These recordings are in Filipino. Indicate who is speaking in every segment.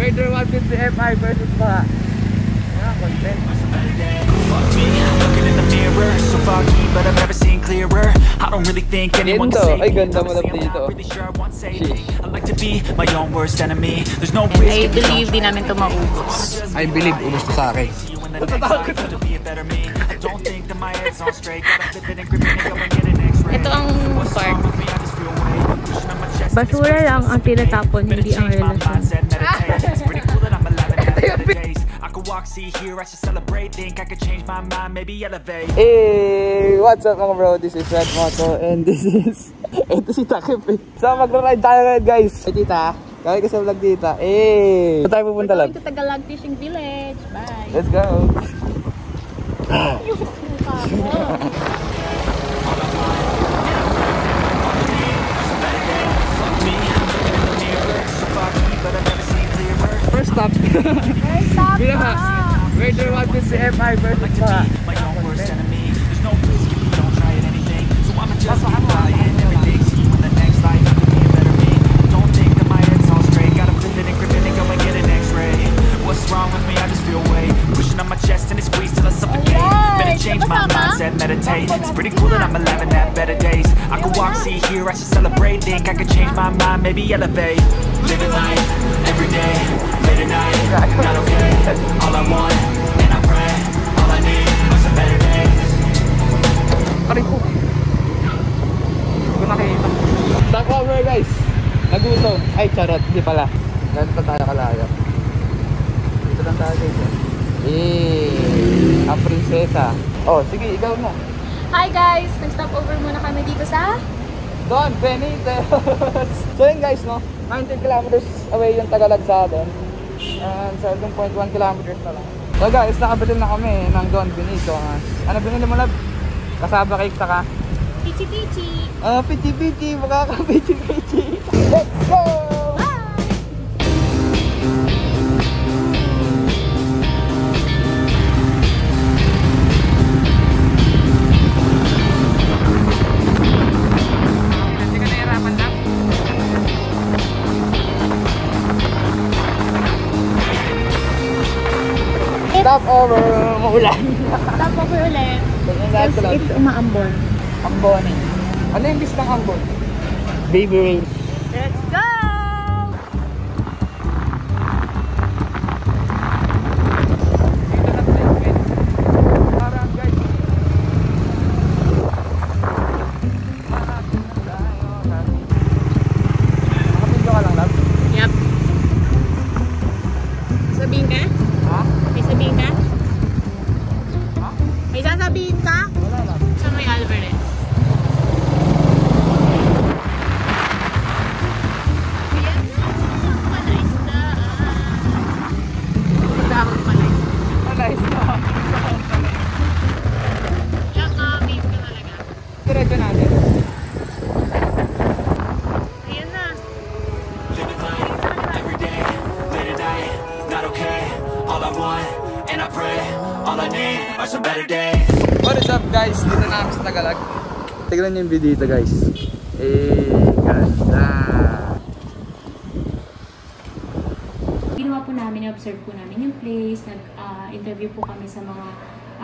Speaker 1: Raider 150 Fi versus Baha. Mga content.
Speaker 2: Fuck me, looking in the mirror So foggy, but I've never seen clearer I don't really think anyone can
Speaker 1: Ganda.
Speaker 2: save
Speaker 1: Ay, ganda mo lang dito. Sheesh.
Speaker 2: I like to be my own worst enemy There's no
Speaker 3: And
Speaker 2: risk
Speaker 3: I believe di namin ito maubos.
Speaker 1: I believe ubos to sa akin.
Speaker 2: X-ray
Speaker 3: Ito ang part. Basura lang ang tinatapon, hindi ang relasyon.
Speaker 2: walk, see, hear, I should celebrate. Think I could change my mind, maybe elevate.
Speaker 1: Hey! What's up mga bro? This is Red Moto and this is... Ito si Takip eh. So magra-ride tayo ngayon guys. Hey tita, kaya ka sa vlog tita. Eh! Saan tayo pupunta lang?
Speaker 3: to Tagalog Fishing Village. Bye.
Speaker 1: Let's go!
Speaker 2: Me,
Speaker 1: First stop. Binaha. Raider 150 Fi versus
Speaker 2: Like to
Speaker 1: Baha.
Speaker 2: be my own worst enemy. There's no risk if you don't try it anything. So I'ma just keep trying everything. See you in the next life, I could be a better me. Don't think that my head's on straight. Gotta flip it and grip it and go and get an x-ray. What's wrong with me? I just feel weight. Pushing on my chest and it squeezes till I suffocate. Better change my mindset, meditate. It's pretty cool that I'm alive and have better days. I could walk, see, hear, I should celebrate. Think I could change my mind, maybe elevate. Living life every day, late at night, not okay. All I want, and I pray, all I need are some better days.
Speaker 1: Aray ko. Hindi ko nakita. Stop over guys. Nagutom. Ay, charot. Hindi pala. Ganun pa tayo kalayo. Dito lang tayo guys. Eh, ang prinsesa. Oh, sige, ikaw mo.
Speaker 3: Hi guys! Nag-stop over muna kami dito sa...
Speaker 1: Don Benitez. so yun guys, no? 19 kilometers away yung Tagalog sa atin. And 7.1 kilometers na lang. So guys, nakabitin na kami ng Don Benito. Ano binili mo lab? Kasaba cake ka?
Speaker 3: Pichi Pichi!
Speaker 1: Ah, pichi pichi, makaka pichi pichi. Let's go! Lang.
Speaker 3: It's umaambon.
Speaker 1: Ambon. Ano yung bis ng ambon? Baby rain.
Speaker 2: Are some better days.
Speaker 1: What is up guys? Dito na kami sa Tagalog. Tignan niyo yung video dito guys. Eh, ganda.
Speaker 3: Ginawa po namin, observe po namin yung place, nag-interview po kami sa mga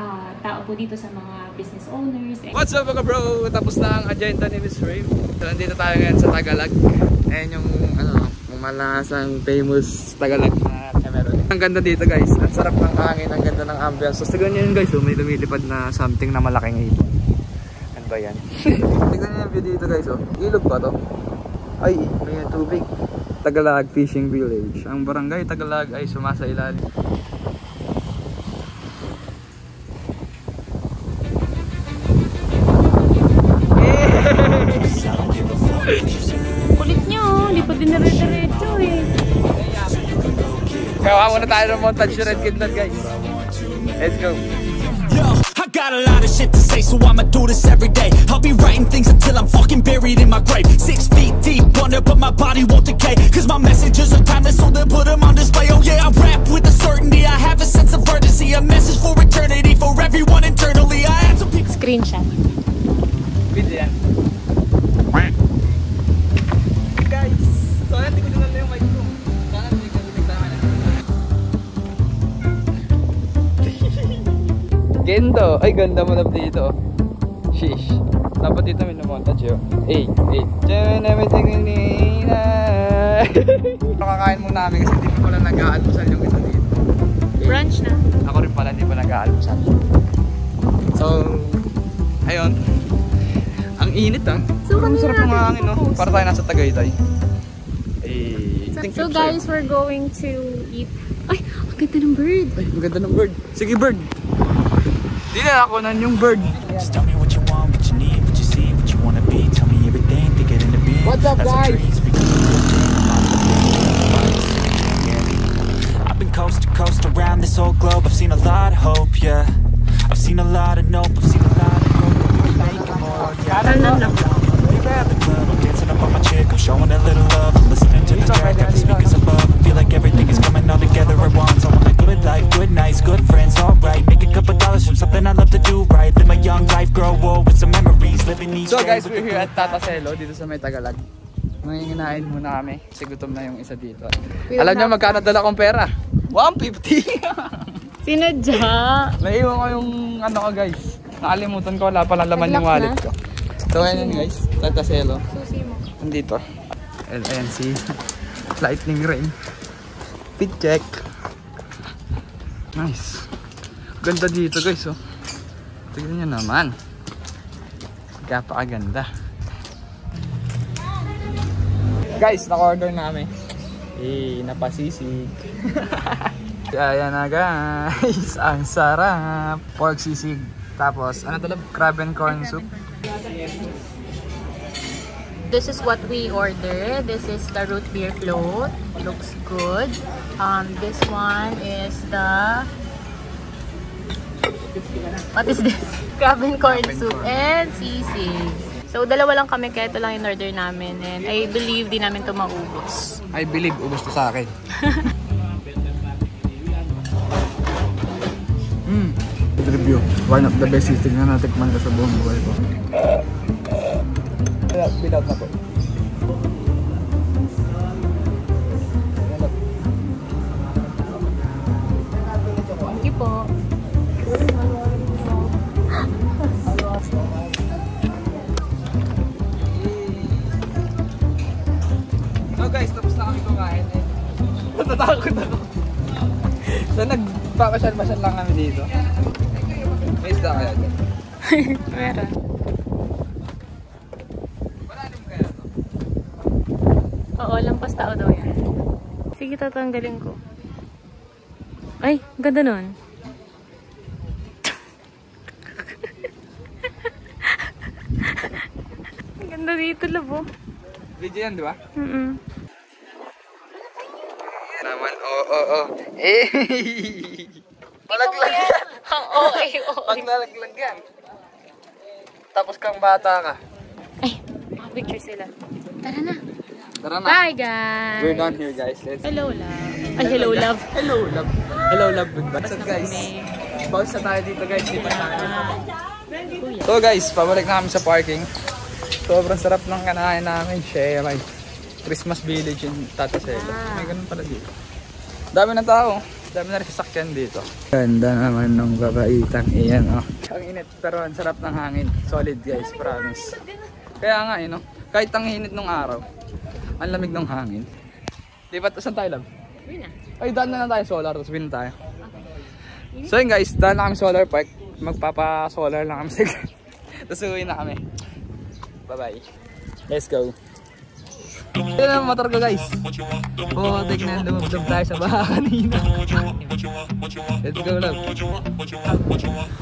Speaker 3: ah, tao po dito sa mga business owners.
Speaker 1: What's up mga bro? Tapos na ang agenda ni Miss Rave. So, nandito tayo ngayon sa Tagalog. Ayan yung, ano, malasang famous Tagalog na. Ang ganda dito guys. Ang sarap ng hangin, ang ganda ng ambience. So, tignan nyo yun guys. Oh, may lumilipad na something na malaking ibon. Ano ba yan? tignan nyo yung view dito guys. Oh. Ilog ba to? Ay, may tubig. Tagalog Fishing Village. Ang barangay Tagalog ay sumasa Kaya muna tayo ng montage red kidnap guys. Let's go.
Speaker 2: Yo, I got a lot of shit to say, so I'ma do this every day. I'll be writing things until I'm fucking buried in my grave. Six feet deep under, but my body won't decay. Cause my messages are timeless, so they'll put them on display. Oh yeah, I rap with a certainty. I have a sense of urgency, a message for eternity, for everyone internally. I had some people.
Speaker 3: Screenshot.
Speaker 1: Gendo. Ay, ganda mo na dito. Sheesh. Dapat dito may namontage yun. Eh, eh. Diyan na may tinginina. Nakakain muna namin kasi hindi pa pala nag-aalmusal yung isa dito.
Speaker 3: Brunch na.
Speaker 1: Ako rin pala hindi pa nag-aalmusal. So, ayun. Ang init ah.
Speaker 3: So,
Speaker 1: Ang
Speaker 3: kanina
Speaker 1: sarap ng
Speaker 3: natin
Speaker 1: hangin no. Para tayo nasa Tagaytay. Eh,
Speaker 3: So, so guys, we're going to eat... Ay, ang ganda ng bird.
Speaker 1: Ay, maganda ng bird. Sige, bird. Di ako nan yung bird.
Speaker 2: Just tell me what you want, what you need, what you see, what you wanna be. Tell me everything, think it into being.
Speaker 1: What's up,
Speaker 2: That's our
Speaker 1: guys?
Speaker 2: dreams, become a real thing. I'm on the thing, yeah. I've been coast to coast around this whole globe. I've seen a lot of hope, yeah. I've seen a lot of nope. I've seen
Speaker 1: Here at Tata Celo dito sa may Tagalag. Manginginain muna kami kasi gutom na yung isa dito. Alam niyo magkano dala kong pera? 150!
Speaker 3: Sinadya.
Speaker 1: Naiwan ko yung ano ko guys. Nakalimutan ko wala pala laman yung wallet
Speaker 3: na?
Speaker 1: ko. So ayun yun guys, Tata Celo.
Speaker 3: Susi mo.
Speaker 1: Nandito. Si Lightning Rain. Fit check. Nice. Ganda dito guys oh. Tignan nyo naman. Kapakaganda. Guys, naka-order namin. Eh, napasisig. Ayan na guys. Ang sarap. Pork sisig. Tapos, ano talab? Crab and corn soup.
Speaker 3: This is what we order. This is the root beer float. Looks good. Um, this one is the What is this? Crab and corn soup and sisig. So, dalawa lang kami kaya ito lang in order namin. And I believe di namin ito maubos.
Speaker 1: I believe, ubos to sa akin. mm. Review. One of the best sisig na natikman ko sa buong buhay ko. Without na po. Nagpapasyal-pasyal lang kami dito. May isda kaya dyan.
Speaker 3: Meron.
Speaker 1: Malalim kaya to?
Speaker 3: Oo, lampas tao daw yan. Sige, tatanggalin ko. Ay, ganda nun. Ang ganda dito, labo.
Speaker 1: Video yan, di ba?
Speaker 3: Mm-mm.
Speaker 1: Naman, oo, oo, oo. Eh! Malaglag yan!
Speaker 3: Ay, oo.
Speaker 1: Pag nalaglag yan. Tapos kang bata ka.
Speaker 3: Ay, mga picture sila. Tara na.
Speaker 1: Tara na.
Speaker 3: Bye, guys.
Speaker 1: We're done here guys. Let's
Speaker 3: Hello, love. Ay, hello, love.
Speaker 1: Hello, love. Hello, love. Goodbye. So guys, pause na tayo dito guys. Di pa tayo.
Speaker 3: Kuya.
Speaker 1: So guys, pabalik na kami sa parking. Sobrang sarap ng kanain namin. Share Christmas Village in Tatasela.
Speaker 3: Ah.
Speaker 1: May ganun pala dito. Dami ng tao. Dami na rin sasakyan dito. Ganda naman ng babaitang iyan. Oh. Ang init pero ang sarap ng hangin. Solid guys, promise. Kaya nga eh, no? kahit ang init ng araw, ang lamig ng hangin. Di ba, saan tayo love?
Speaker 3: Uwi na.
Speaker 1: Ay, daan na lang tayo solar, tapos win tayo. So yun guys, daan na kami solar park. Magpapa-solar lang kami saglit. tapos uwi na kami. Bye-bye. Let's go. Na ang motor ko guys. Oo, oh, tignan, lumabdab tayo sa baha kanina. Let's go.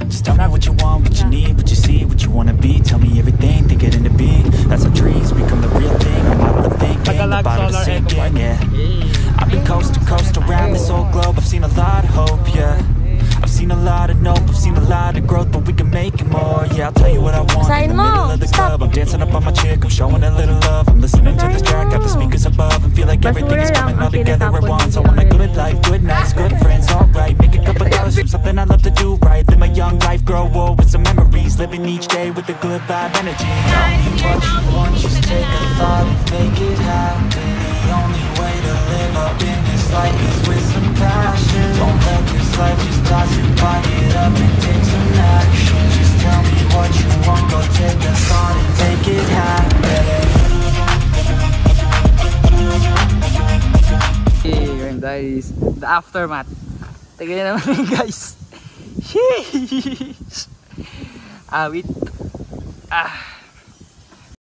Speaker 2: Just tell me what you want, what you need, what you see, what you wanna be. Tell me everything, think it into being. That's our dreams, become the real thing. Together at once. I want a good life, good nights, good friends, alright. Make a couple dollars from something I love to do right. Live my young life, grow old with some memories. Living each day with a good vibe energy. Tell me what you want, just take a thought and make it happen. The only way to live up in this life is with some passion. Don't let this life just toss you, party it up and take some
Speaker 1: The aftermath. Tignan naman yun guys. Sheesh! Awit. Ah.